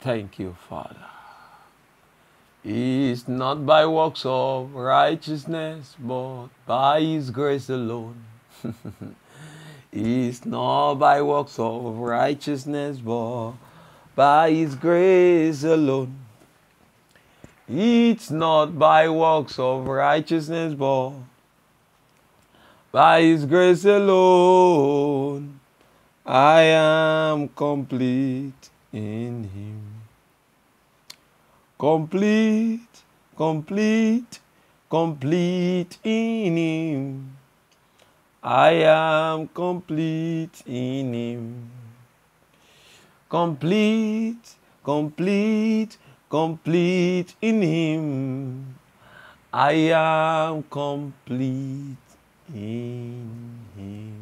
Thank you, Father. It's not by works of righteousness, but by His grace alone. it's not by works of righteousness, but by His grace alone. It's not by works of righteousness, but by His grace alone. I am complete in Him. Complete, complete, complete in Him. I am complete in Him. Complete, complete, complete in Him. I am complete in Him.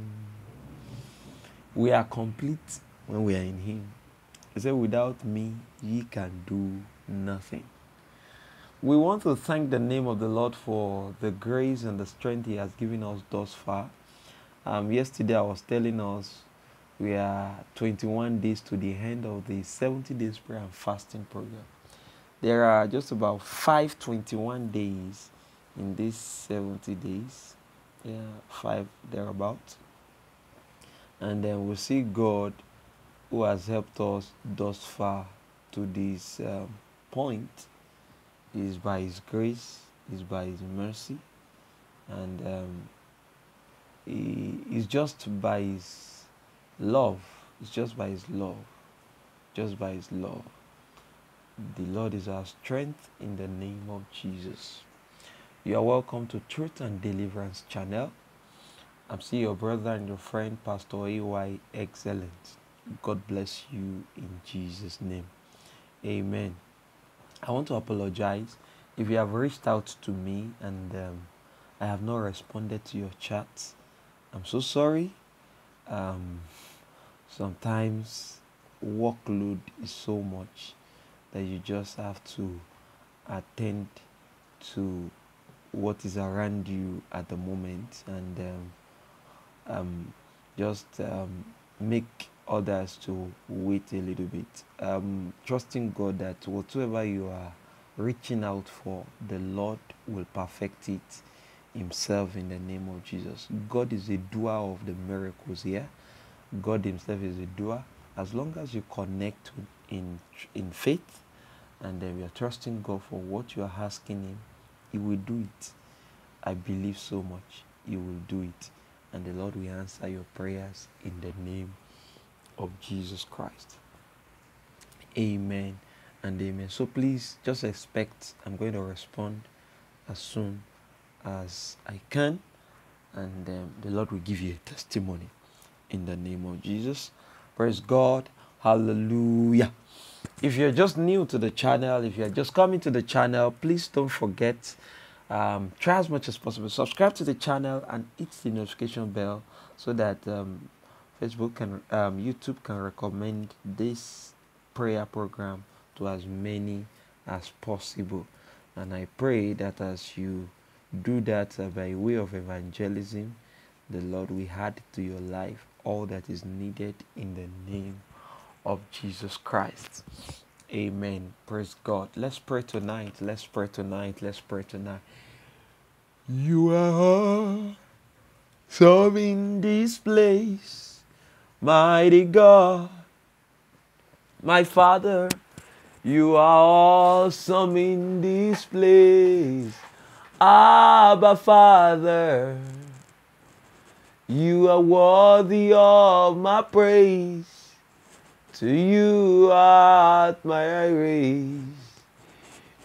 We are complete when we are in Him. He said, Without me, ye can do nothing. We want to thank the name of the Lord for the grace and the strength He has given us thus far. Um, yesterday, I was telling us we are 21 days to the end of the 70 days prayer and fasting program. There are just about 521 days in these 70 days. Yeah, five thereabouts. And then we'll see God who has helped us thus far to this um, point is by His grace, is by His mercy, and um, he, it's just by His love. It's just by His love. Just by His love. The Lord is our strength in the name of Jesus. You are welcome to Truth and Deliverance channel. I'm seeing your brother and your friend, Pastor EY Excellent. God bless you in Jesus' name. Amen. I want to apologize if you have reached out to me and um, I have not responded to your chats. I'm so sorry. Um, sometimes workload is so much that you just have to attend to what is around you at the moment and um, um, just um, make others to wait a little bit. Um, trusting God that whatsoever you are reaching out for, the Lord will perfect it Himself in the name of Jesus. God is a doer of the miracles here. God Himself is a doer. As long as you connect in in faith, and then you are trusting God for what you are asking Him, He will do it. I believe so much. He will do it, and the Lord will answer your prayers in the name of Jesus Christ. Amen and amen. So please just expect I'm going to respond as soon as I can, and um, the Lord will give you a testimony in the name of Jesus. Praise God. Hallelujah. If you're just new to the channel, if you're just coming to the channel, please don't forget, um, try as much as possible, subscribe to the channel and hit the notification bell so that um, Facebook can, um, YouTube can recommend this prayer program to as many as possible. And I pray that as you do that uh, by way of evangelism, the Lord will add to your life all that is needed in the name of Jesus Christ. Amen. Praise God. Let's pray tonight. Let's pray tonight. Let's pray tonight. You are so in this place, mighty God, my Father. You are awesome in this place. Abba, Father. You are worthy of my praise. To you art my raise.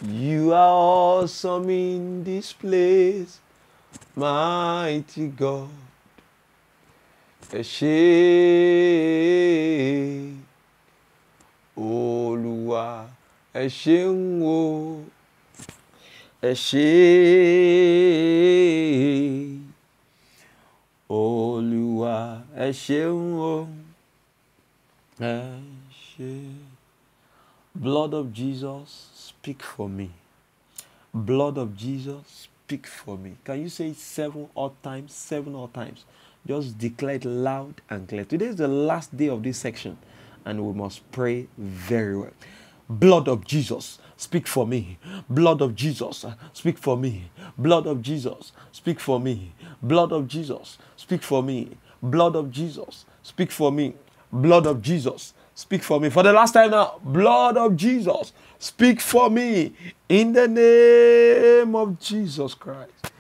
You are awesome in this place, mighty God. Ẹ ṣé Olúwa, ẹ ṣeun o. Ẹ ṣé Olúwa, ẹ ṣeun. Blood of Jesus, speak for me. Blood of Jesus, speak for me. Can you say it seven odd times? Seven odd times. Just declare it loud and clear. Today is the last day of this section, and we must pray very well. Blood of Jesus, speak for me. Blood of Jesus, speak for me. Blood of Jesus, speak for me. Blood of Jesus, speak for me. Blood of Jesus, speak for me. Blood of Jesus, speak for me. For the last time now, blood of Jesus, speak for me. In the name of Jesus Christ.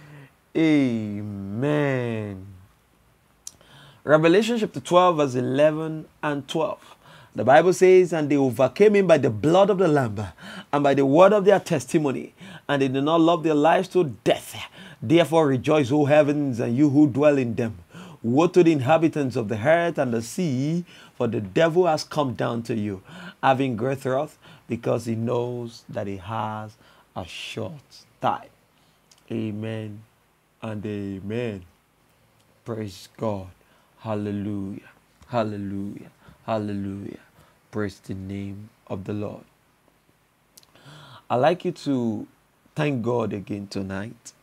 Amen. Revelation chapter 12, verse 11 and 12. The Bible says, And they overcame him by the blood of the Lamb and by the word of their testimony, and they did not love their lives to death. Therefore rejoice, O heavens, and you who dwell in them. Woe to the inhabitants of the earth and the sea, for the devil has come down to you, having great wrath, because he knows that he has a short time. Amen and amen. Praise God. Hallelujah. Hallelujah. Hallelujah. Praise the name of the Lord. I'd like you to thank God again tonight.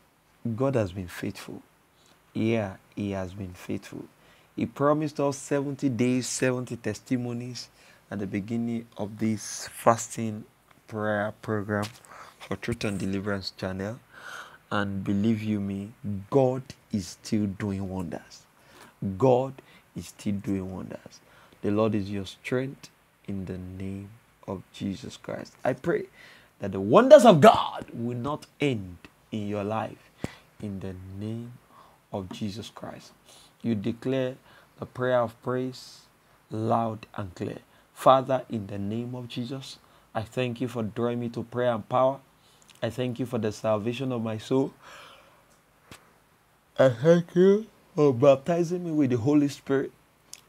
God has been faithful. Yeah, He has been faithful. He promised us 70 days, 70 testimonies at the beginning of this fasting prayer program for Truth and Deliverance channel. And believe you me, God is still doing wonders. God is still doing wonders. The Lord is your strength in the name of Jesus Christ. I pray that the wonders of God will not end in your life in the name of Jesus Christ. You declare the prayer of praise loud and clear. Father, in the name of Jesus, I thank you for drawing me to prayer and power. I thank you for the salvation of my soul. I thank you for baptizing me with the Holy Spirit.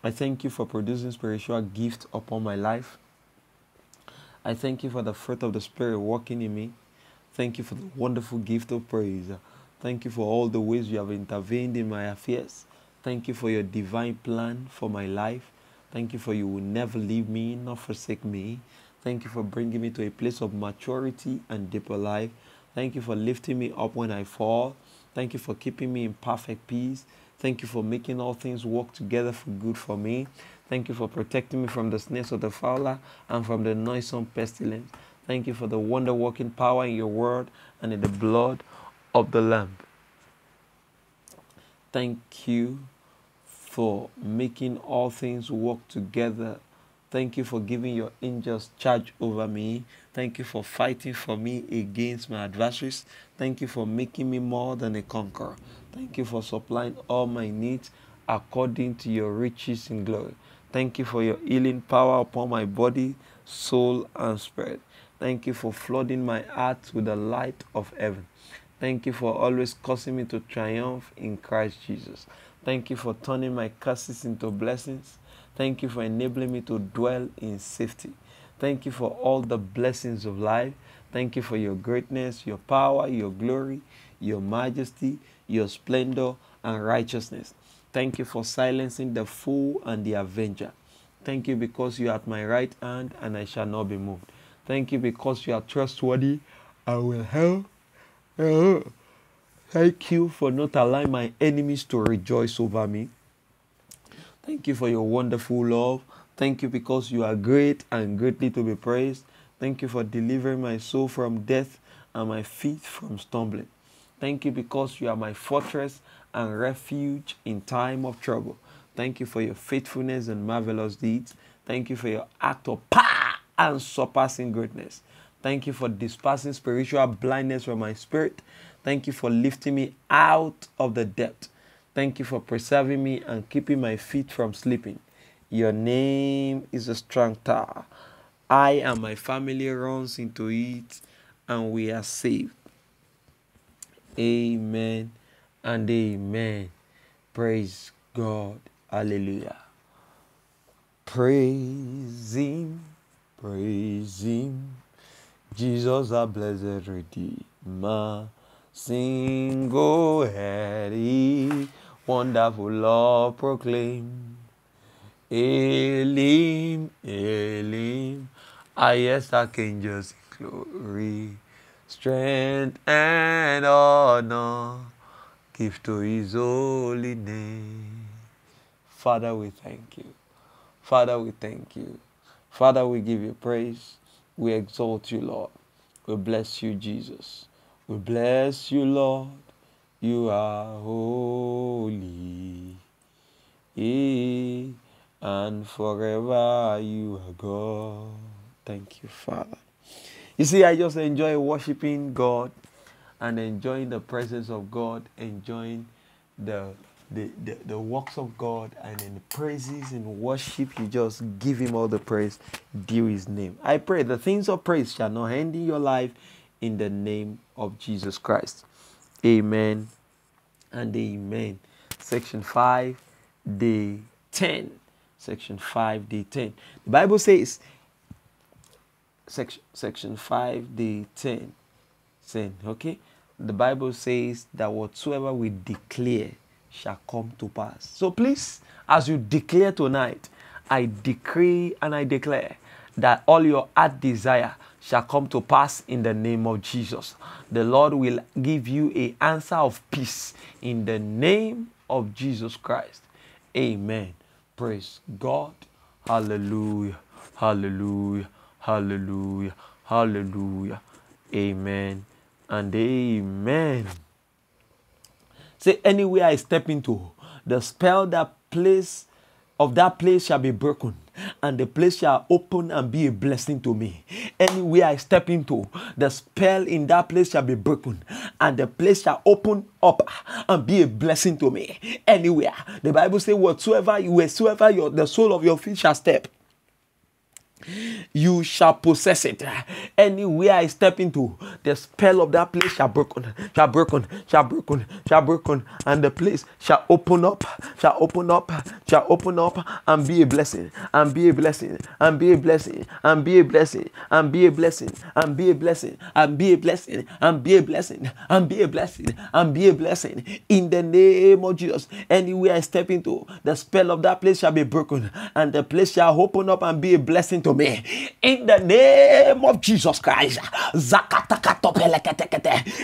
I thank you for producing spiritual gift upon my life. I thank you for the fruit of the Spirit working in me. Thank you for the wonderful gift of praise. Thank you for all the ways you have intervened in my affairs. Thank you for your divine plan for my life. Thank you for you will never leave me nor forsake me. Thank you for bringing me to a place of maturity and deeper life. Thank you for lifting me up when I fall. Thank you for keeping me in perfect peace. Thank you for making all things work together for good for me. Thank you for protecting me from the snares of the fowler and from the noisome pestilence. Thank you for the wonder working power in your word and in the blood of the Lamb. Thank you for making all things work together. Thank you for giving your angels charge over me. Thank you for fighting for me against my adversaries. Thank you for making me more than a conqueror. Thank you for supplying all my needs according to your riches in glory. Thank you for your healing power upon my body, soul, and spirit. Thank you for flooding my heart with the light of heaven. Thank you for always causing me to triumph in Christ Jesus. Thank you for turning my curses into blessings. Thank you for enabling me to dwell in safety. Thank you for all the blessings of life. Thank you for your greatness, your power, your glory, your majesty, your splendor and righteousness. Thank you for silencing the fool and the avenger. Thank you because you are at my right hand and I shall not be moved. Thank you because you are trustworthy. I will help. Thank you for not allowing my enemies to rejoice over me. Thank you for your wonderful love. Thank you because you are great and greatly to be praised. Thank you for delivering my soul from death and my feet from stumbling. Thank you because you are my fortress and refuge in time of trouble. Thank you for your faithfulness and marvelous deeds. Thank you for your act of power and surpassing greatness. Thank you for dispersing spiritual blindness from my spirit. Thank you for lifting me out of the depth. Thank you for preserving me and keeping my feet from sleeping. Your name is a strong tower. I and my family runs into it and we are saved. Amen and amen. Praise God. Hallelujah. Praise Him. Praise Him. Jesus, our blessed Redeemer. Sing, go ahead, wonderful Lord, proclaim. Elim, Elim, highest archangels in glory strength and honor give to his holy name. Father, we thank you. Father, we thank you. Father, we give you praise. We exalt you, Lord. We bless you, Jesus. We bless you, Lord. You are holy. Eh, and forever you are God. Thank you, Father. You see, I just enjoy worshiping God and enjoying the presence of God, enjoying the the, the, the works of God and in praises and worship, you just give Him all the praise, due His name. I pray the things of praise shall not end in your life in the name of Jesus Christ. Amen and amen. Section 5, day 10. Section 5, day 10. The Bible says, section, section 5, day 10. 10. Okay? The Bible says that whatsoever we declare shall come to pass. So please, as you declare tonight, I decree and I declare that all your heart desire shall come to pass in the name of Jesus. The Lord will give you a answer of peace in the name of Jesus Christ. Amen. Praise God. Hallelujah. Hallelujah. Hallelujah. Hallelujah. Amen and amen. Say, anywhere I step into, the spell that place of that place shall be broken, and the place shall open and be a blessing to me. Anywhere I step into, the spell in that place shall be broken, and the place shall open up and be a blessing to me. Anywhere. The Bible says, whatsoever you wheresoever your the sole of your feet shall step, you shall possess it. Anywhere I step into, the spell of that place shall broken, shall broken, shall broken, shall broken, and the place shall open up, shall open up, shall open up, and be a blessing, and be a blessing, and be a blessing, and be a blessing, and be a blessing, and be a blessing, and be a blessing, and be a blessing, and be a blessing, and be a blessing. In the name of Jesus, anywhere I step into, the spell of that place shall be broken, and the place shall open up and be a blessing to me. In the name of Jesus Christ.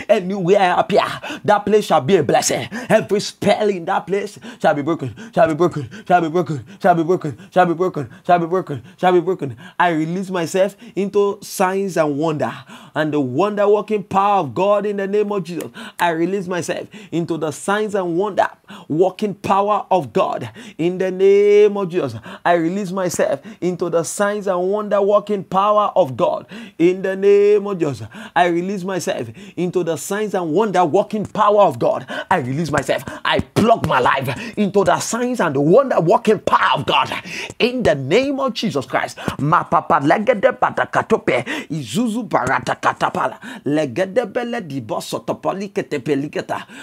Anywhere I appear, that place shall be a blessing. Every spell in that place shall be broken, shall be broken, shall be broken, shall be broken, shall be broken, shall be broken, shall be broken. I release myself into signs and wonder and the wonder working power of God in the name of Jesus. I release myself into the signs and wonder working power of God in the name of Jesus. I release myself into the signs and wonder working power of God in the name of Jesus. I release myself into the signs and wonder working power of God. I release myself. I plug my life into the signs and the wonder working power of God in the name of Jesus Christ.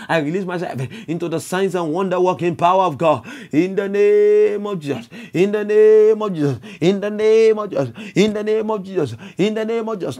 I release myself into the signs and wonder working power of God in the name of Jesus. In the name of Jesus. In the name of Jesus. In the name of Jesus. In the name of Jesus.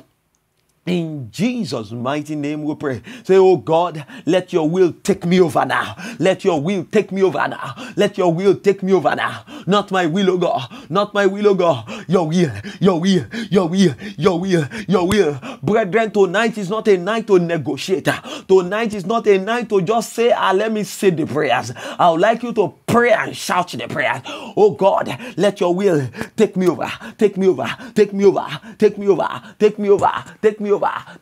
In Jesus' mighty name we pray. Say, Oh God, let your will take me over now. Let your will take me over now. Let your will take me over now. Not my will, oh God. Not my will, oh God. Your will, your will, your will, your will, your will. Brethren, tonight is not a night to negotiate. Tonight is not a night to just say, ah, let me say the prayers. I would like you to pray and shout the prayers. Oh God, let your will take me over. Take me over. Take me over. Take me over. Take me over. Take me over, take me over,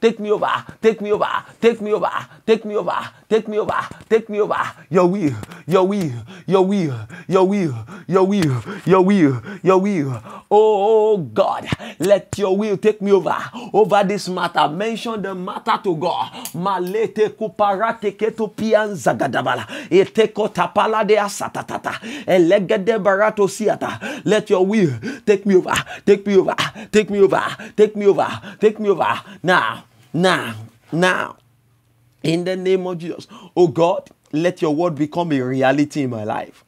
take me over, take me over, take me over, take me over, take me over. Your will, your will, your will, your will, your will, your will, your will. Oh God, let your will take me over, over this matter. Mention the matter to God. Malete kuparate keto pian zagadabala. Eteko tapala de asatatata. Elegede barato siata. Let your will take me over, take me over, take me over, take me over, take me over. Now, now, now, in the name of Jesus, oh God, let your word become a reality in my life.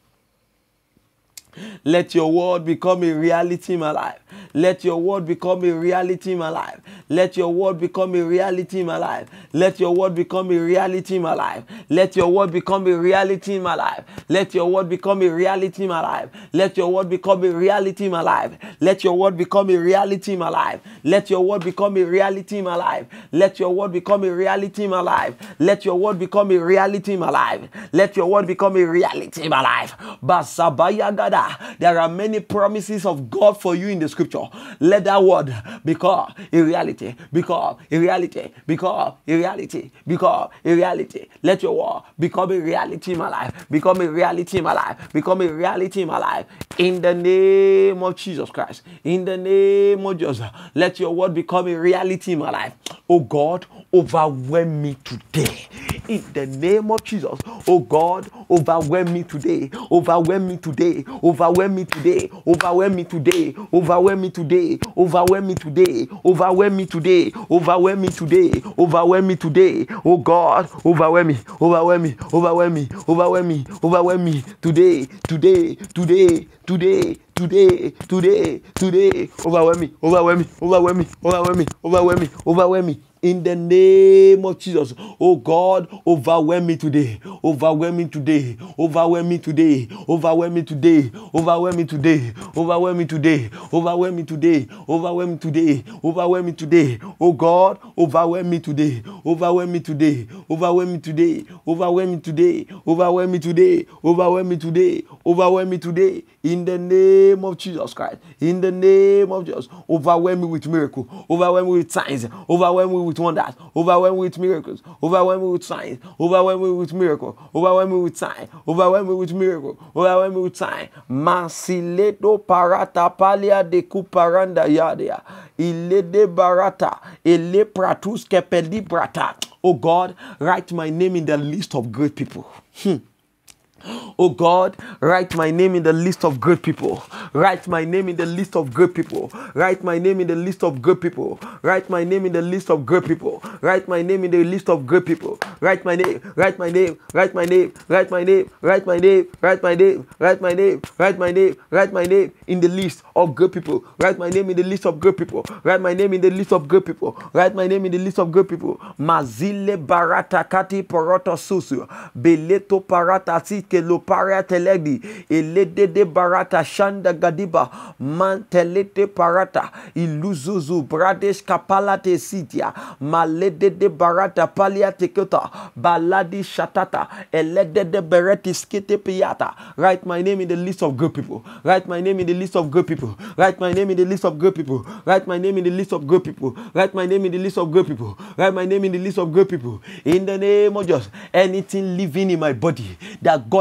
Let your word become a reality in my life. Let your word become a reality in my life. Let your word become a reality in my life. Let your word become a reality in my life. Let your word become a reality in my life. Let your word become a reality in my life. Let your word become a reality in my life. Let your word become a reality in my life. Let your word become a reality in my life. Let your word become a reality in my life. Let your word become a reality in my life. Let your word become a reality in my life. Basabaya gada there are many promises of God for you in the scripture. Let that word become a reality, become a reality, become a reality, become a reality. Let your word become a reality in my life, become a reality in my life, become a reality in my life. In the name of Jesus Christ, in the name of Jesus, let your word become a reality in my life. Oh God, overwhelm me today. In the name of Jesus, oh God, overwhelm me today, overwhelm me today, overwhelm me today, overwhelm me today, overwhelm me today, overwhelm me today, overwhelm me today, overwhelm me today, overwhelm me today, oh God, overwhelm me, overwhelm me, overwhelm me, overwhelm me, overwhelm me today, today, today, today, today, today, today, overwhelm me, overwhelm me, overwhelm me, overwhelm me, overwhelm me, overwhelm me in the name of Jesus. Oh God, overwhelm me today. Overwhelm me today. Overwhelm me today. Overwhelm me today. Overwhelm me today. Overwhelm me today. Overwhelm me today. Overwhelm me today. Overwhelm me today. Oh God, overwhelm me today. Overwhelm me today. Overwhelm me today. Overwhelm me today. Overwhelm me today. Overwhelm me today. Overwhelm me today. In the name of Jesus Christ. In the name of Jesus. Overwhelm me with miracle. Overwhelm me with signs. Overwhelm me with with wonders, overwhelm with miracles, overwhelm me with signs, overwhelm me with miracle, overwhelm me with sign, overwhelm me with miracle, overwhelm me with sign. Masileto parata palia de kuparanda yadea, ile de barata, ele pratus kepeli brata. Oh God, write my name in the list of great people. Hmm. Oh God, write my name in the list of great people. Write my name in the list of great people. Write my name in the list of great people. Write my name in the list of great people. Write my name in the list of great people. Write my name, write my name, write my name, write my name, write my name, write my name, write my name, write my name, write my name in the list of great people. Write my name in the list of great people. Write my name in the list of great people. Write my name in the list of great people. Mazile barata kati poroto susu. Beleto parata si ke lo paria telegdi eledede barata shanda gadiba mantelete parata iluzuzu brades kapalate sitia maledede barata palia tekota baladi shatata eledede bereti skete piata. Write my name in the list of good people. Write my name in the list of good people. Write my name in the list of good people. Write my name in the list of good people. Write my name in the list of good people. Write my name in the list of good people. In the name of Jesus anything living in my body that God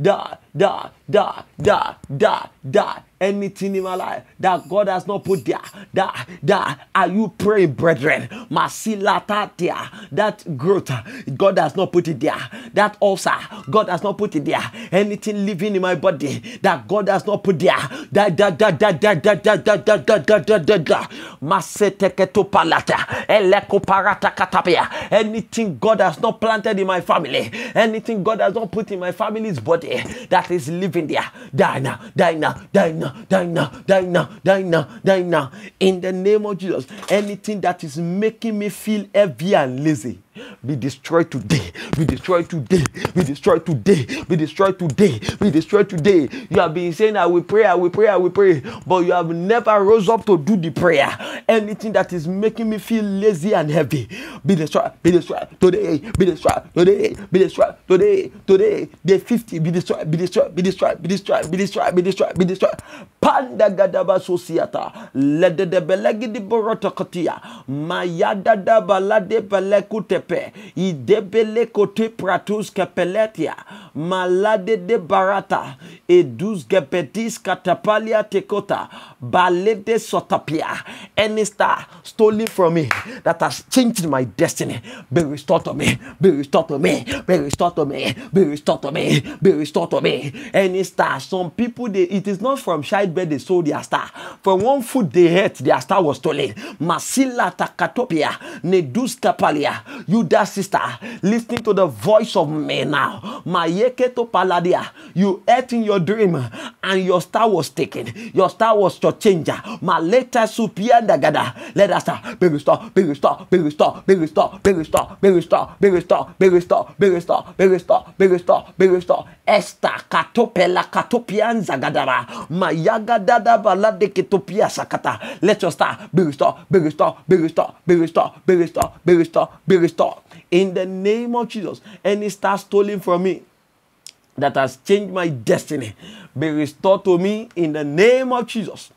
die, die, die, die, die, die, anything in my life that God has not put there, that, that, are you praying, brethren? That growth, God has not put it there. That ulcer, God has not put it there. Anything living in my body that God has not put there, that, that, that, katapia, anything God has not planted in my family, anything God has not put in my family's body that is living there, die now, die now, die now, die now, die now, die now, die now. In the name of Jesus, anything that is making me feel heavy and lazy be destroyed today. Be destroyed today. Be destroyed today. Be destroyed today. Be destroyed today. You have been saying, I will pray, I will pray, I will pray, but you have never rose up to do the prayer. Anything that is making me feel lazy and heavy, be destroyed. Be destroyed today. Be destroyed today. Be destroyed today. Today, day 50, be destroyed. Be destroyed. Be destroyed. Be destroyed. Be destroyed. Be destroyed. Be destroyed. Panda gadaba de belegi di borota katia. Mayada da balade belekute pepe idebele kote pratus kepeletia malade de barata edus gepetis katapalia tekota balede sotapia any star stolen from me that has changed my destiny be restored to me be restored to me be restored to me be restored to me be restored to me any star some people they it is not from childbirth they sold their star from one food they ate their star was stolen masila takatopia nedus kapalia you that sister, listening to the voice of me now. Mayeketo paladia. You in your dream and your star was taken. Your star was your changer. Maleta supianda gada. Let us start. Big star, big star, big star, big star, big star, big star, big star, big star, big star, big star, big star, big star. Esta katopela katopianza gadara. Mayaga dada balade ketopia sakata. Let your star, big star, big star, big star, big star, big star, big star, big star. In the name of Jesus, any star stolen from me that has changed my destiny be restored to me in the name of Jesus.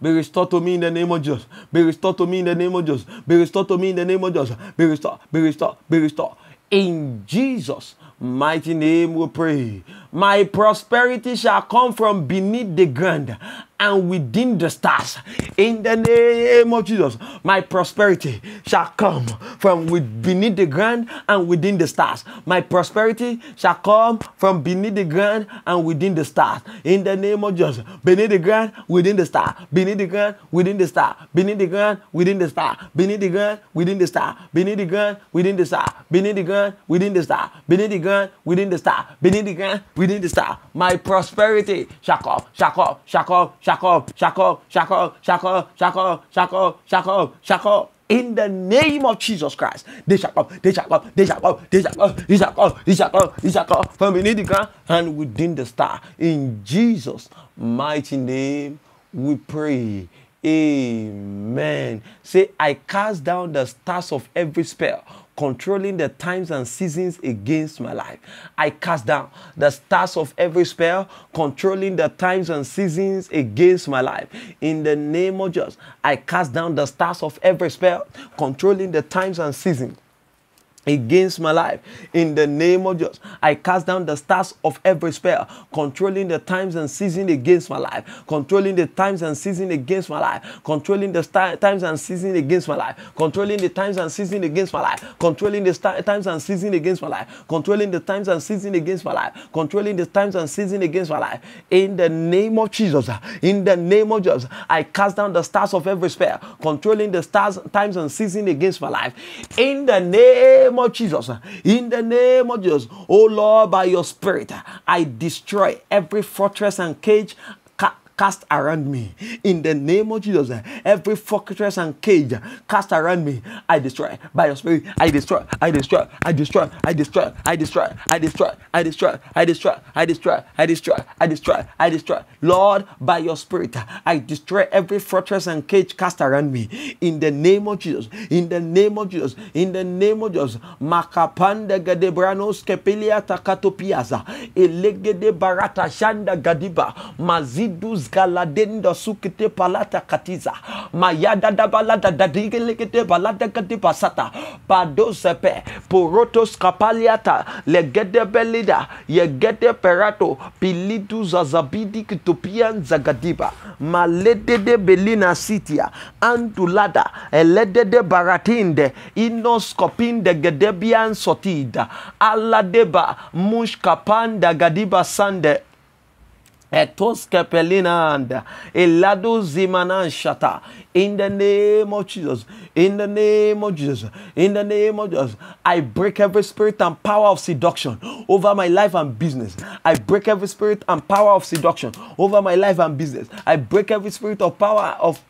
Be restored to me in the name of Jesus. Be restored to me in the name of Jesus. Be restored to me in the name of Jesus. Be restored, be restored, be restored. In Jesus' mighty name we pray. My prosperity shall come from beneath the ground and within the stars. In the name of Jesus, my prosperity shall come from with beneath the ground and within the stars. My prosperity shall come from beneath the ground and within the stars. In the name of Jesus, beneath the ground, within the star, beneath the ground, within the star, beneath the ground, within the star, beneath the ground, within the star, beneath the ground, within the star, beneath the ground, within the star, beneath the ground, within the star, beneath the ground, within the star. My prosperity come, shall come, shall come, shall come, shall come, shall come. In the name of Jesus Christ, they shall come, they shall come, they shall come, they shall come, they shall come, they shall come, they shall come from beneath the ground and within the star. In Jesus' mighty name, we pray. Amen. Say, I cast down the stars of every spell controlling the times and seasons against my life. I cast down the stars of every spell, controlling the times and seasons against my life. In the name of Jesus, I cast down the stars of every spell, controlling the times and seasons against my life in the name of Jesus. I cast down the stars of every spell, controlling the times and season against my life, controlling the times and season against my life, controlling the times and season against my life, controlling the times and season against my life, controlling the times and season against my life, controlling the times and season against my life, controlling the times and season against my life. In the name of Jesus, in the name of Jesus, I cast down the stars of every spell, controlling the stars, times and season against my life. In the name name of Jesus, in the name of Jesus, oh Lord, by your spirit, I destroy every fortress and cage cast around me in the name of Jesus. Every fortress and cage cast around me, I destroy by your spirit. I destroy, I destroy, I destroy, I destroy, I destroy, I destroy, I destroy, I destroy, I destroy, I destroy, I destroy, I destroy. Lord, by your spirit, I destroy every fortress and cage cast around me in the name of Jesus. In the name of Jesus. In the name of Jesus. Makapanda gadebranos kepelia takatopiaza. Elegede barata shanda gadiba. Mazidus galadenda sukite palata katiza. Mayada da balada da digelegete balada kati pasata. Pado sepe porotos kapaliata legede belida yegede perato pilitu zazabidi kitopian zagadiba maledede belina sitia antulada eledede baratinde inoskopinde gedebian sotida aladeba mushkapanda gadiba sande Etos kepelinanda, elado zimananshata. In the name of Jesus, in the name of Jesus, in the name of Jesus, I break every spirit and power of seduction over my life and business. I break every spirit and power of seduction over my life and business. I break every spirit of power of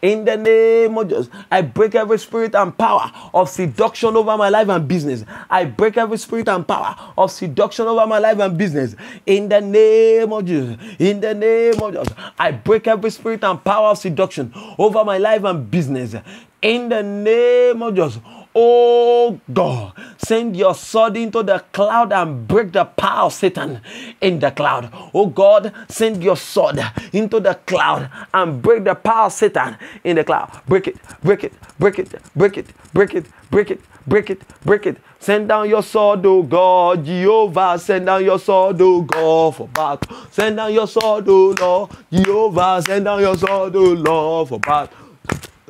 In the name of Jesus, I break every spirit and power of seduction over my life and business. I break every spirit and power of seduction over my life and business. In the name of Jesus, in the name of Jesus, I break every spirit and power of seduction over my life and business. In the name of Jesus, Oh God, send your sword into the cloud and break the power of Satan in the cloud. Oh God, send your sword into the cloud and break the power of Satan in the cloud. Break it, break it, break it, break it, break it, break it, break it, break it. Send down your sword, oh God, Jehovah. Send down your sword, oh God, for battle. Send down your sword, oh Lord, Jehovah. Send down your sword, oh Lord, for battle.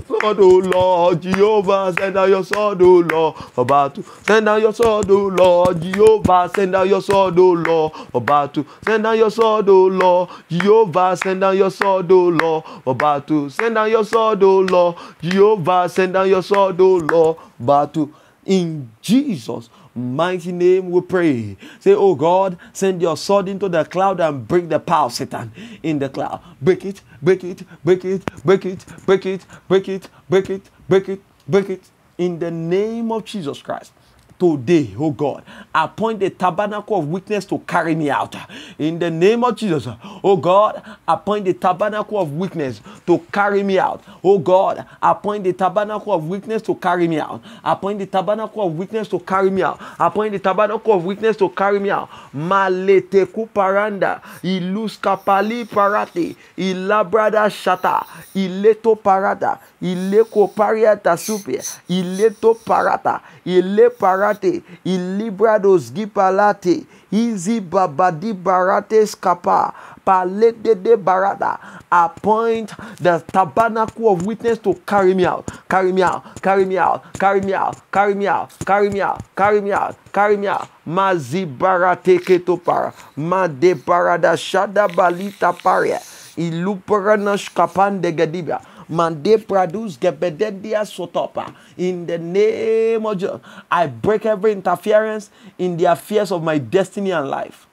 Sword, O Lord. Jehovah, send out your sword, O Lord. For battle, send out your sword, O Lord. Jehovah, send out your sword, O Lord. For battle, send out your sword, O Lord. Jehovah, send out your sword, O Lord. For battle, send out your sword, O Lord. Jehovah, send out your sword, O Lord. Battle. In Jesus' mighty name we pray. Say, Oh God, send your sword into the cloud and break the power of Satan in the cloud. Break it, break it, break it, break it, break it, break it, break it, break it, break it. In the name of Jesus Christ today, oh God, appoint the tabernacle of witness to carry me out. In the name of Jesus, oh God, appoint the tabernacle of witness to carry me out. Oh God, appoint the tabernacle of witness to carry me out. Appoint the tabernacle of witness to carry me out. Appoint the tabernacle of witness to carry me out. Malete kuparanda, ilus kapali parate, ilabrada shata, ileto parada, ileko pariata supia, ileto parata, ile parata barate, ilibrados gipalate, easy babadi barate scapa, palete de barada. Appoint the tabernacle of witness to carry me out, carry me out, carry me out, carry me out, carry me out, carry me out, carry me out, carry me out. Mazi barate ketopara, ma de barada shada balita paria, iluparanash kapan de gadibia. Mande produce gebededia sotopa. In the name of Jesus, I break every interference in the affairs of my destiny and life.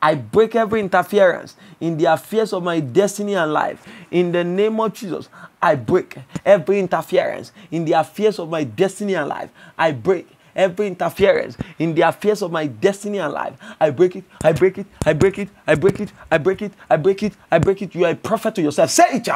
I break every interference in the affairs of my destiny and life. In the name of Jesus, I break every interference in the affairs of my destiny and life. I break every interference in the affairs of my destiny and life. I break it, I break it, I break it, I break it, I break it, I break it, I break it. You are a prophet to yourself. Say it,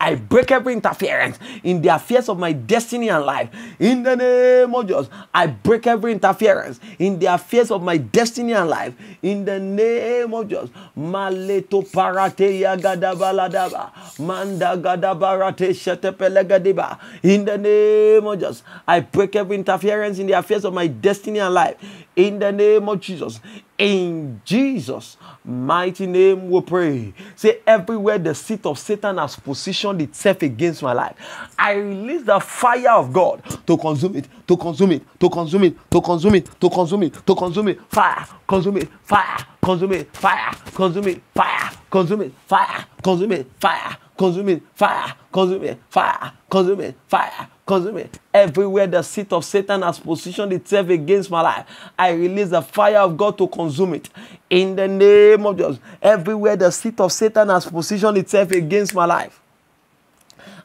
I break every interference in the affairs of my destiny and life. In the name of Jesus, I break every interference in the affairs of my destiny and life. In the name of Jesus, Maleto parate yagadabaladaba, manda gadabarate shetepelegadeba. In the name of Jesus, I break every interference in the affairs of my destiny and life. In the name of Jesus. In Jesus' mighty name we pray. Say, everywhere the seat of Satan has positioned itself against my life, I release the fire of God to consume it, to consume it, to consume it, to consume it, to consume it, to consume it. Fire, consume it, fire, consume it, fire, consume it, fire, consume it, fire, consume it, fire, consume it, fire, consume it, fire, consume it, fire, consume it. Everywhere the seat of Satan has positioned itself against my life, I release the fire of God to consume it. In the name of Jesus, everywhere the seat of Satan has positioned itself against my life,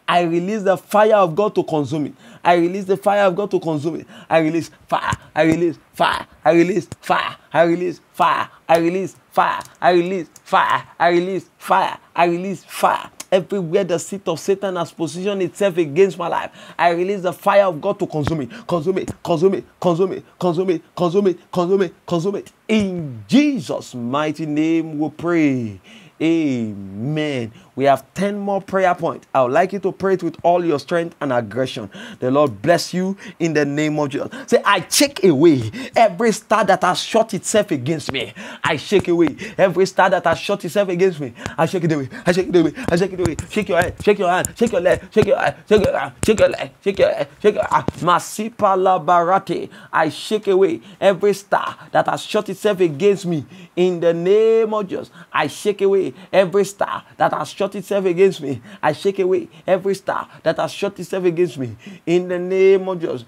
I release the fire of God to consume it. I release the fire of God to consume it. I release fire. I release fire. I release fire. I release fire. I release fire. I release fire. I release fire. I release fire. Everywhere the seat of Satan has positioned itself against my life, I release the fire of God to consume it, consume it, consume it, consume it, consume it, consume it, consume it, consume it. In Jesus' mighty name we pray. Amen. We have 10 more prayer points. I would like you to pray it with all your strength and aggression. The Lord bless you in the name of Jesus. Say, I shake away every star that has shot itself against me. I shake away every star that has shot itself against me. I shake it away. I shake it away. I shake it away. Shake your head. Shake your hand. Shake your leg. Shake your head. Shake your hand. Shake your leg. Shake your head. Shake your hand. Masipa labarate. I shake away every star that has shot itself against me in the name of Jesus. I shake away every star that has shot itself against me, I shake away every star that has shot itself against me. In the name of Jesus.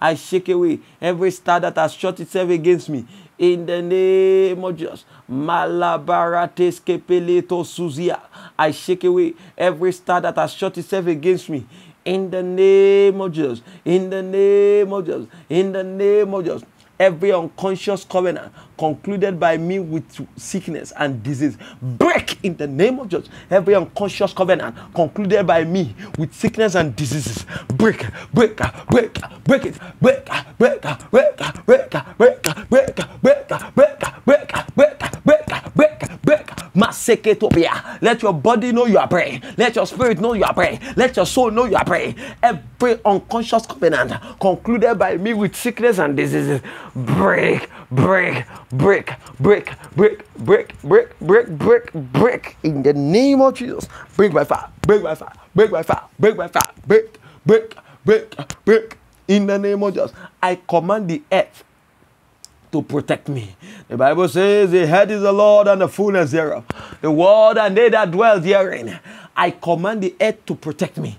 I shake away every star that has shot itself against me. In the name of Jesus. Malabarates kepeleto suzia. I shake away every star that has shot itself against me. In the name of Jesus. In the name of Jesus. In the name of Jesus every unconscious covenant concluded by me with sickness and disease. Break in the name of Jesus. Every unconscious covenant concluded by me with sickness and diseases. Break, break, break, break it, break, break, break, break, break, break, break, break, break, break, break, break, break, break, Let your body know you are praying. Let your spirit know you are praying. Let your soul know you are praying. Every unconscious covenant concluded by me with sickness and diseases break, break, break, break, break, break, break, break, break, break. In the name of Jesus, break by fire, break by fire, break by fire, break by fire, break, break, break, break. In the name of Jesus, I command the earth to protect me. The Bible says, The head is the Lord and the fullness thereof, the world and they that dwell therein. I command the earth to protect me.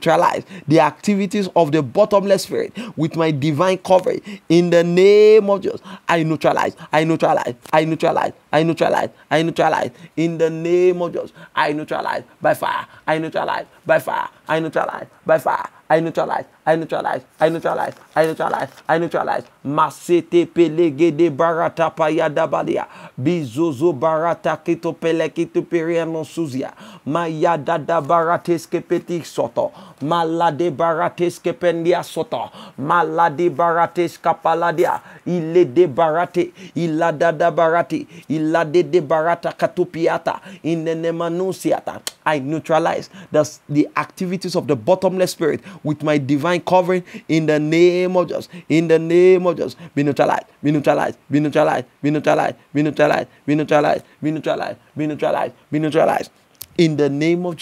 the activities of the bottomless spirit with my divine covering. In the name of Jesus, I neutralize, I neutralize, I neutralize, I neutralize, I neutralize. In the name of Jesus, I neutralize by fire, I neutralize by fire, I neutralize by fire. I neutralize, I neutralize, I neutralize, I neutralize, I neutralize. Masete pelege de barata payada badia. Bizozo barata kito pelekito periano suzia. Mayada da barateske petit soto. Malade barateske pendia soto. Malade barateska paladia. Il de barate. Ilada da barati. Ilade de barata katupiata. In the nemanusiata. I neutralize the, the activities of the bottomless spirit with my divine covering in the name of Jesus. In the name of Jesus. Be neutralized, be neutralized, be neutralized, be neutralized, be neutralized, be neutralized, be neutralized, be neutralized, be neutralized. In the name of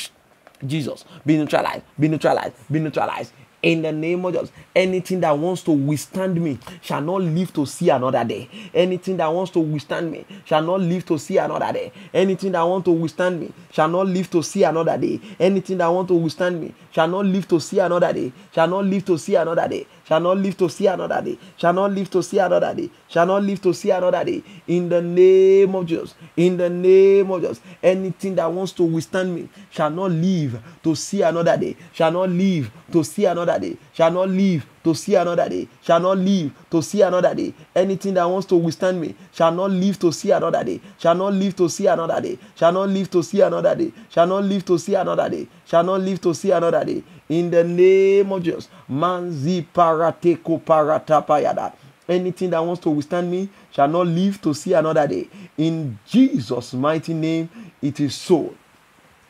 Jesus. Be neutralized, be neutralized, be neutralized in the name of Jesus. Anything that wants to withstand me shall not live to see another day. Anything that wants to withstand me shall not live to see another day. Anything that wants to withstand me shall not live to see another day. Anything that wants to withstand me shall not live to see another day. Shall not live to see another day. Shall not live to see another day. Shall not live to see another day. Shall not live to see another day. In the name of Jesus. In the name of Jesus. Anything that wants to withstand me shall not live to see another day. Shall not live to see another day. Shall not live to see another day. Shall not live to see another day. Anything that wants to withstand me shall not live to see another day. Shall not live to see another day. Shall not live to see another day. Shall not live to see another day. Shall not live to see another day. In the name of Jesus. Manzi parateko paratapayada. Anything that wants to withstand me shall not live to see another day. In Jesus' mighty name, it is so.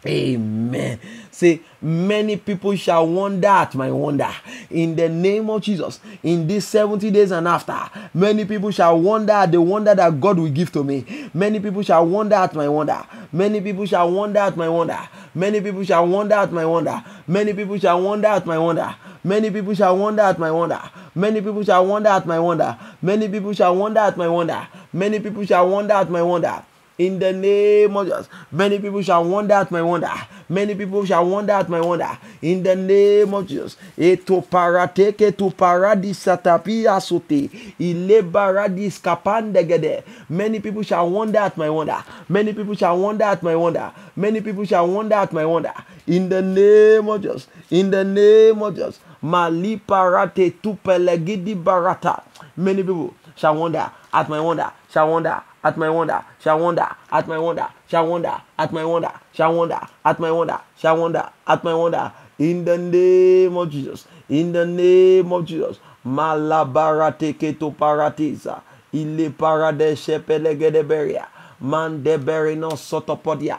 Amen. Say, many people shall wonder at my wonder. In the name of Jesus, in these 70 days and after, many people shall wonder at the wonder that God will give to me. Many people shall wonder at my wonder. Many people shall wonder at my wonder. Many people shall wonder at my wonder. Many people shall wonder at my wonder. Many people shall wonder at my wonder. Many people shall wonder at my wonder. Many people shall wonder at my wonder. Many people shall wonder at my wonder in the name of Jesus. Many people shall wonder at my wonder. Many people shall wonder at my wonder. In the name of Jesus. Eto parateke tu paradis satapi asote. Ile baradis kapandegede. Many people shall wonder at my wonder. Many people shall wonder at my wonder. Many people shall wonder at my wonder. In the name of Jesus. In the name of Jesus. Mali parate tu pelegidi barata. Many people shall wonder at my wonder. Shall wonder at my wonder, shall wonder, at my wonder, shall wonder, at my wonder, shall wonder, at my wonder, shall wonder, at my wonder. In the name of Jesus, in the name of Jesus. Malabarate keto paratisa. Ile paradeshe pelegedeberia. Man deberi no sotopodia.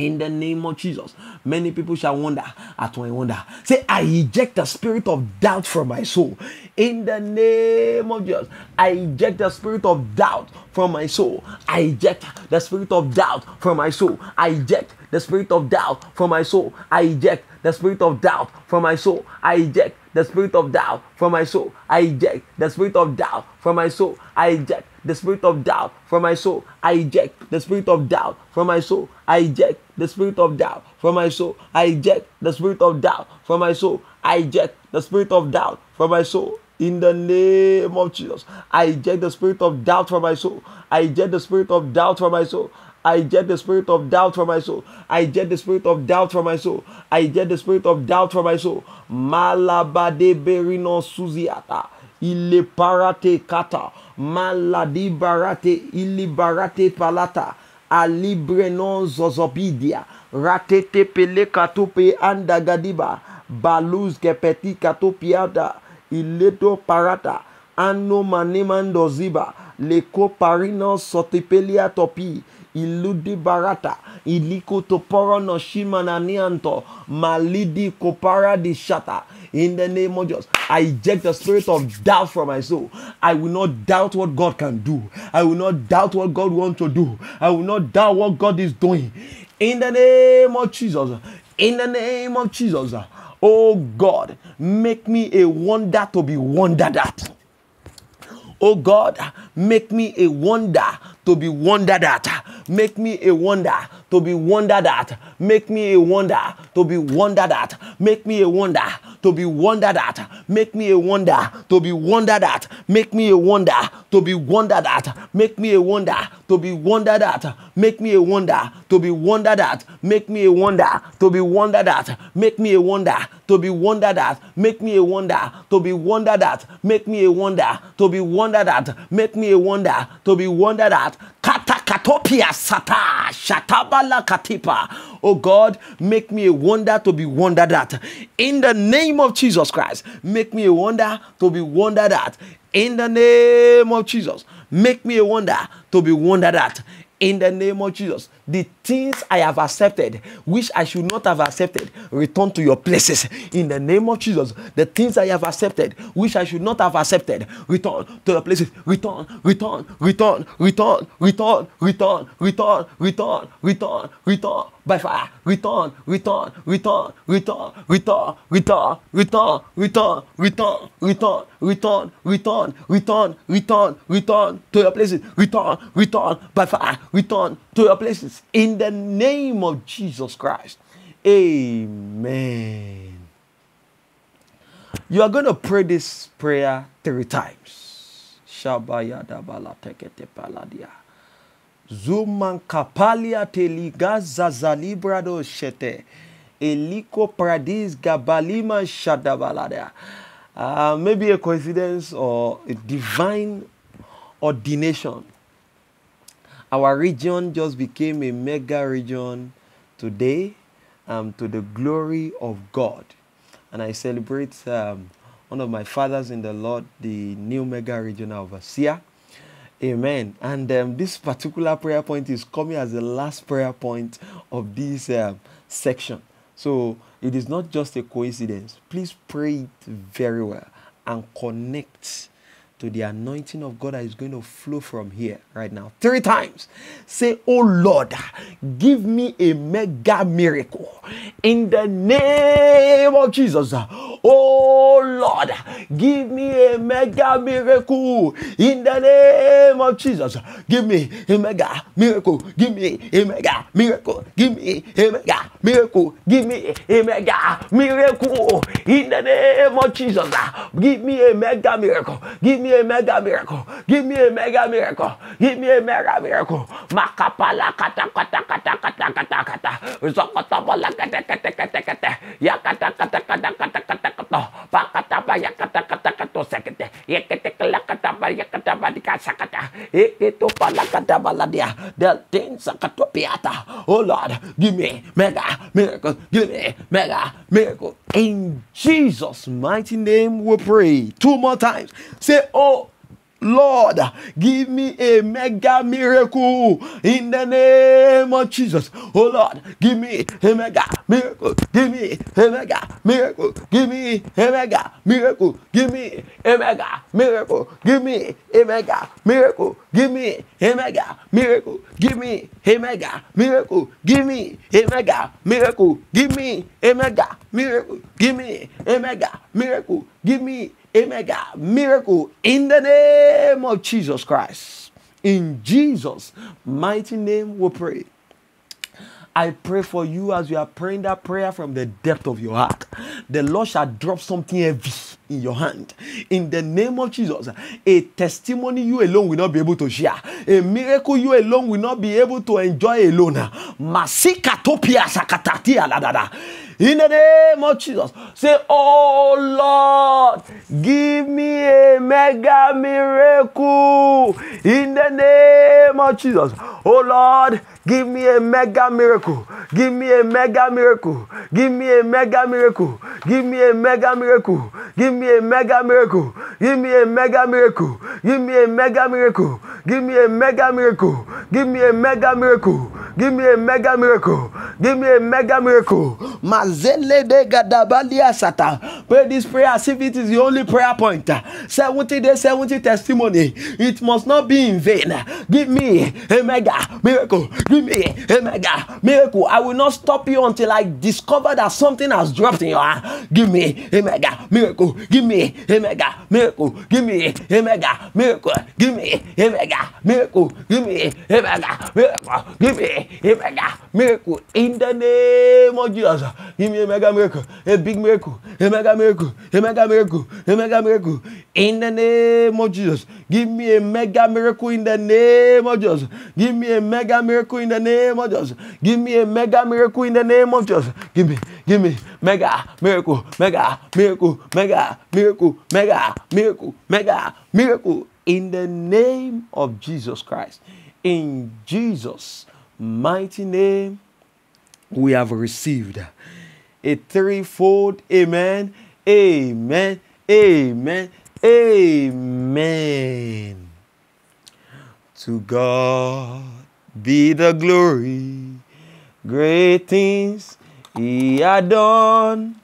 In the name of Jesus, many people shall wonder at my wonder. Say, I eject the spirit of doubt from my soul. In the name of Jesus, I eject the spirit of doubt from my soul. I eject the spirit of doubt from my soul. I eject the spirit of doubt from my soul. I eject the spirit of doubt from my soul. I eject the spirit of doubt from my soul. I eject the spirit of doubt from my soul. I eject the spirit of doubt from my soul. I eject the spirit of doubt from my soul. I eject the spirit of doubt from my soul. I eject the spirit of doubt from my soul. I eject the spirit of doubt from my soul. In the name of Jesus, I eject the spirit of doubt from my soul. I eject the spirit of doubt from my soul. I eject the spirit of doubt from my soul. I eject the spirit of doubt from my soul. I eject the spirit of doubt from my soul. Malabade berino suziata. Ile parate kata. Maladi barate. Ili barate palata. Alibre non zozobidia. Ratete pele katope andagadiba. Baluz kepeti katopiada. Ileto parata. Ano manemando ziba. Leko parino sotipelia topi iludi barata iliko toporo no shimananianto malidi kopara di shata. In the name of Jesus I eject the spirit of doubt from my soul. I will not doubt what God can do. I will not doubt what God wants to do. I will not doubt what God is doing. In the name of Jesus in the name of Jesus oh God make me a wonder to be wondered at. Oh God, make me a wonder to be wondered at. Make me a wonder to be wondered at. Make me a wonder to be wondered at. Make me a wonder to be wondered at. Make me a wonder to be wondered at. Make me a wonder to be wondered at. Make me a wonder to be wondered at. Make me a wonder to be wondered at. Make me a wonder to be wondered at. Make me a wonder to be wondered at. Make me a wonder to be wondered at. Make me a wonder to be wondered at. Make me a wonder to be wondered at. Katakatopia sata shatabala katipa. Oh God, make me a wonder to be wondered at. In the name of Jesus Christ, make me a wonder to be wondered at. In the name of Jesus, make me a wonder to be wondered at. In the name of Jesus, the things I have accepted, which I should not have accepted, return to your places. In the name of Jesus, the things I have accepted, which I should not have accepted, return to your places. Return, return, return, return, return, return, return, return, return, return, by fire. Return, return, return, return, return, return, return, return, return, return, return, return, return, return, return to your places. Return, return, by fire. Return to your places in the name of Jesus Christ. Amen. You are going to pray this prayer three times. Shabayadabala tekete paladia. Zuman kapalia teligaza zalibrado shete. Eliko pradis gabalima shadabalada. Uh, maybe a coincidence or a divine ordination our region just became a mega region today um, to the glory of God. And I celebrate um, one of my fathers in the Lord, the new mega regional overseer. Amen. And um, this particular prayer point is coming as the last prayer point of this um, section. So it is not just a coincidence. Please pray it very well and connect to the anointing of God that is going to flow from here right now. Three times. Say, Oh Lord, give me a mega miracle in the name of Jesus. Oh Lord, give me a mega miracle in the name of Jesus. Give me a mega miracle. Give me a mega miracle. Give me a mega miracle. Give me a mega miracle in the name of Jesus. Give me a mega miracle. Give me me a mega miracle. Give me a mega miracle. Give me a mega miracle. Makapala kata kata kata kata kata kata. Zokota bala kata kata kata kata. Ya kata kata kata kata kata kata. Pakata ba ya kata kata kata sekete. Ya kata kala kata ba ya kata ba di kasa kata. Itu pala kata bala dia. Del tin sakato piata. Oh Lord, give me mega miracle. Give me mega miracle. In Jesus' mighty name we pray. Two more times. Say, Oh, Lord, give me a mega miracle in the name of Jesus. Oh Lord, give me a mega miracle. Give me a mega miracle. Give me a mega miracle. Give me a mega miracle. Give me a mega miracle. Give me a mega miracle. Give me a mega miracle. Give me a mega miracle. Give me a mega miracle. Give me a mega miracle. Give me a mega miracle in the name of Jesus Christ. In Jesus' mighty name, we pray. I pray for you as you are praying that prayer from the depth of your heart. The Lord shall drop something heavy in your hand. In the name of Jesus, a testimony you alone will not be able to share. A miracle you alone will not be able to enjoy alone. Masika topia sakatatia ladada. In the name of Jesus, say, Oh Lord, give me a mega miracle. In the name of Jesus, oh Lord, give me a mega miracle. Give me a mega miracle. Give me a mega miracle. Give me a mega miracle. Give me a mega miracle. Give me a mega miracle. Give me a mega miracle. Give me a mega miracle. Give me a mega miracle. Give me a mega miracle. Give me a mega miracle. Pray this prayer as if it is the only prayer point. 70 days, 70 testimony. It must not be in vain. Give me a mega miracle. Give me a mega miracle. I will not stop you until I discover that something has dropped in your hand. Give me a mega miracle. Give me a mega miracle. Give me a mega miracle. Give me a mega miracle. Give me a mega miracle. Give me a mega miracle. In the name of Jesus. Give me a mega miracle. A big miracle. A mega miracle. A mega miracle. A mega miracle. In the name of Jesus. Give me a mega miracle in the name of Jesus. Give me a mega miracle in the name of Jesus. Give me a mega miracle in the name of Jesus. Give me, give me mega miracle, mega miracle, mega miracle, mega miracle, mega miracle in the name of Jesus Christ. In Jesus' mighty name, we have received a threefold amen, amen, amen, amen. To God be the glory, great things he had done.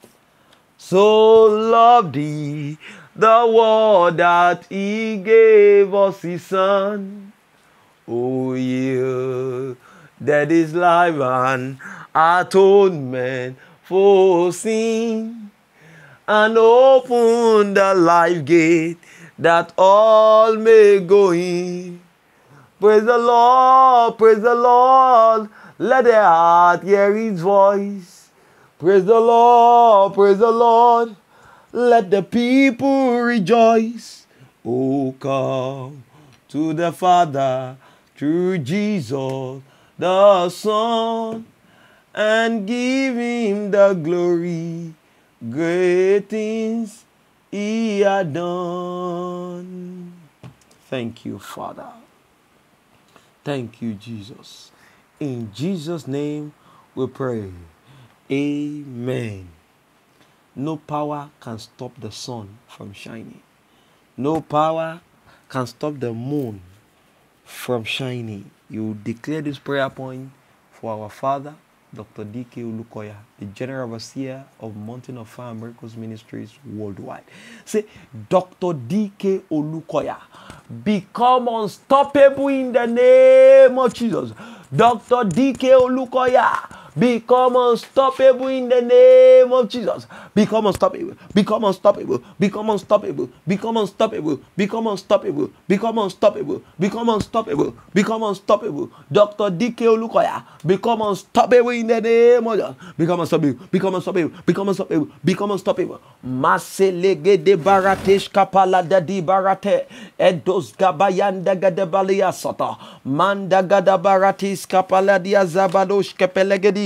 So loved he the world that he gave us his son. Oh, yeah, that is life and atonement for sin, and open the life gate that all may go in. Praise the Lord, praise the Lord, let the heart hear his voice. Praise the Lord, praise the Lord, let the people rejoice. Oh, come to the Father through Jesus the Son and give him the glory. Great things he had done. Thank you, Father. Thank you, Jesus. In Jesus' name we pray. Amen. No power can stop the sun from shining. No power can stop the moon from shining. You declare this prayer point for our Father, Dr. D.K. Olukoya, the General Overseer of Mountain of Fire Miracles Ministries worldwide. Say, Dr. D.K. Olukoya, become unstoppable in the name of Jesus. Dr. D.K. Olukoya, Become unstoppable in the name of Jesus. Become unstoppable. Become unstoppable. Become unstoppable. Become unstoppable. Become unstoppable. Become unstoppable. Become unstoppable. Become unstoppable. Dr. DK Olukoya. Become unstoppable in the name of Jesus. Become unstoppable. Become unstoppable. Become unstoppable. Become unstoppable. Maselege de baratesh kapala da di barate. Edos gabayanda gadabalia sota. Manda gadabaratis kapala dia zabadosh kepelegedi.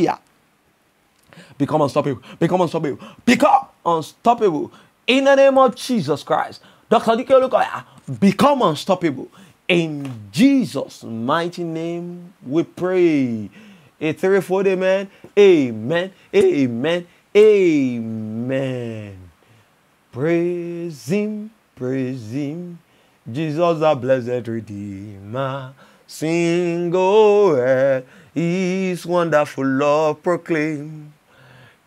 Become unstoppable. Become unstoppable. Become unstoppable. In the name of Jesus Christ. Dr. D.K. Olukoya, become unstoppable. In Jesus' mighty name, we pray. A threefold amen. Amen. Amen. Amen. Praise Him. Praise Him. Jesus, the blessed Redeemer. Sing, oh, his wonderful love proclaim.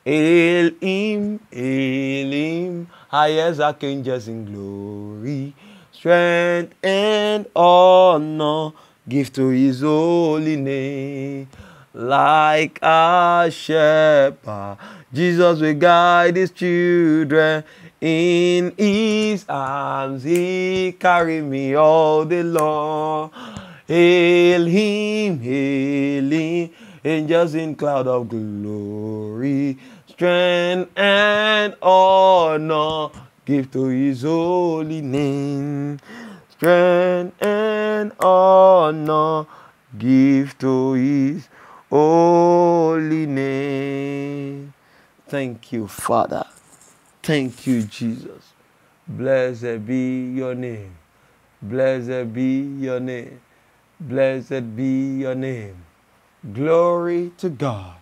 Hail him, hail him, highest archangels in glory, strength and honor give to his holy name. Like a shepherd, Jesus will guide his children. In his arms he carry me all the long. Hail him, hail him, angels in cloud of glory, strength and honor give to his holy name. Strength and honor give to his holy name. Thank you, Father. Thank you, Jesus. Blessed be your name. Blessed be your name. Blessed be your name. Glory to God.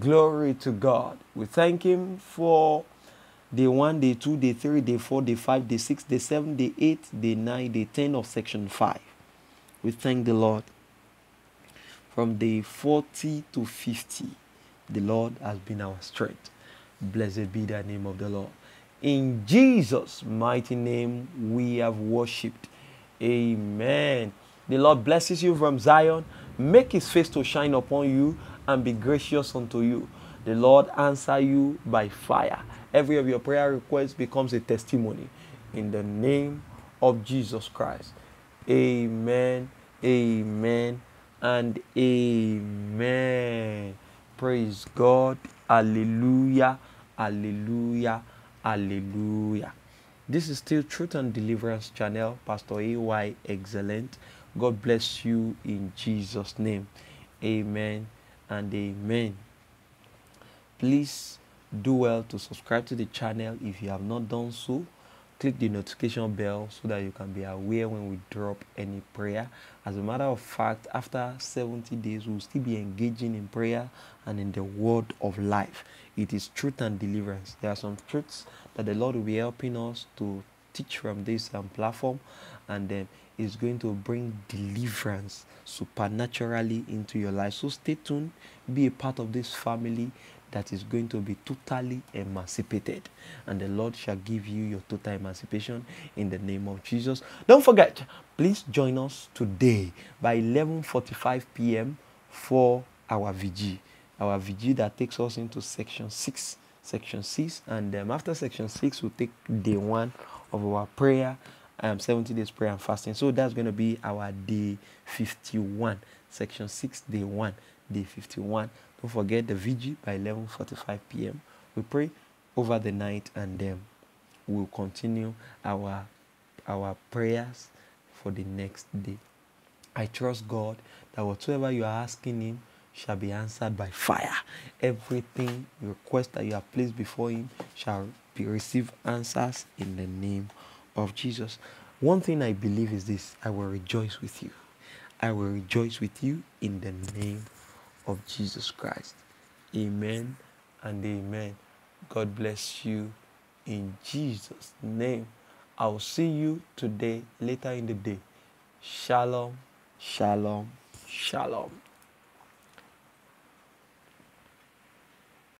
Glory to God. We thank Him for day one, day two, day three, day four, day five, day six, day seven, day eight, day nine, day ten of section five. We thank the Lord. From day 40 to 50, the Lord has been our strength. Blessed be the name of the Lord. In Jesus' mighty name, we have worshipped. Amen. The Lord blesses you from Zion, make his face to shine upon you, and be gracious unto you. The Lord answer you by fire. Every of your prayer requests becomes a testimony. In the name of Jesus Christ. Amen. Amen. And amen. Praise God. Hallelujah. Hallelujah. Hallelujah. This is still Truth and Deliverance channel, Pastor AY Excellent. God bless you in Jesus' name. Amen and amen. Please do well to subscribe to the channel if you have not done so. Click the notification bell so that you can be aware when we drop any prayer. As a matter of fact, after 70 days, we'll still be engaging in prayer and in the word of life. It is truth and deliverance. There are some truths that the Lord will be helping us to teach from this um, platform, and then is going to bring deliverance supernaturally into your life. So stay tuned, be a part of this family that is going to be totally emancipated and the lord shall give you your total emancipation in the name of jesus don't forget please join us today by 11:45 p.m. for our VG our VG that takes us into section 6 section 6 and um, after section 6 we'll take day 1 of our prayer um, 70 days prayer and fasting so that's going to be our day 51 section 6 day 1 day 51 don't forget the VG by 11:45 p.m. We pray over the night and then we'll continue our our prayers for the next day. I trust God that whatsoever you are asking Him shall be answered by fire. Everything request that you have placed before Him shall be receive answers in the name of Jesus. One thing I believe is this: I will rejoice with you. I will rejoice with you in the name of Jesus Christ. Amen and amen. God bless you in Jesus' name. I'll see you today, later in the day. Shalom, shalom, shalom.